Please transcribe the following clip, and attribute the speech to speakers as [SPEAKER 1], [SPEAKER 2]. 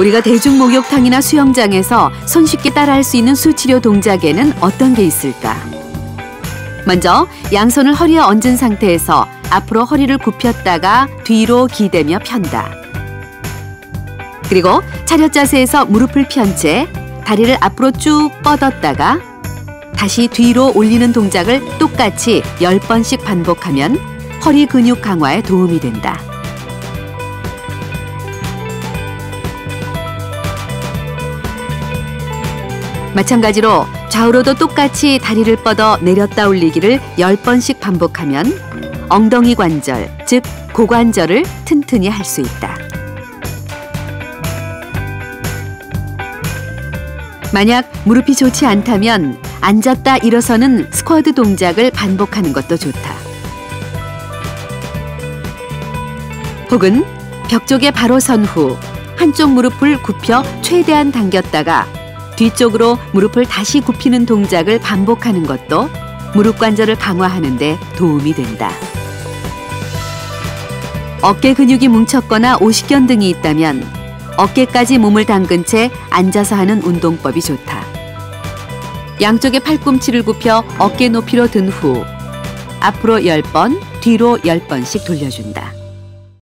[SPEAKER 1] 우리가 대중 목욕탕이나 수영장에서 손쉽게 따라할 수 있는 수치료 동작에는 어떤 게 있을까? 먼저 양손을 허리에 얹은 상태에서 앞으로 허리를 굽혔다가 뒤로 기대며 편다. 그리고 차렷 자세에서 무릎을 편 채 다리를 앞으로 쭉 뻗었다가 다시 뒤로 올리는 동작을 똑같이 10번씩 반복하면 허리 근육 강화에 도움이 된다. 마찬가지로 좌우로도 똑같이 다리를 뻗어 내렸다 올리기를 10번씩 반복하면 엉덩이 관절, 즉 고관절을 튼튼히 할 수 있다. 만약 무릎이 좋지 않다면 앉았다 일어서는 스쿼드 동작을 반복하는 것도 좋다. 혹은 벽 쪽에 바로 선 후 한쪽 무릎을 굽혀 최대한 당겼다가 뒤쪽으로 무릎을 다시 굽히는 동작을 반복하는 것도 무릎 관절을 강화하는 데 도움이 된다. 어깨 근육이 뭉쳤거나 오십견 등이 있다면 어깨까지 몸을 담근 채 앉아서 하는 운동법이 좋다. 양쪽의 팔꿈치를 굽혀 어깨 높이로 든 후 앞으로 10번, 뒤로 10번씩 돌려준다.